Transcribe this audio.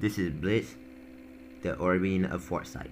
This is Bliss, the Origin of Foresight.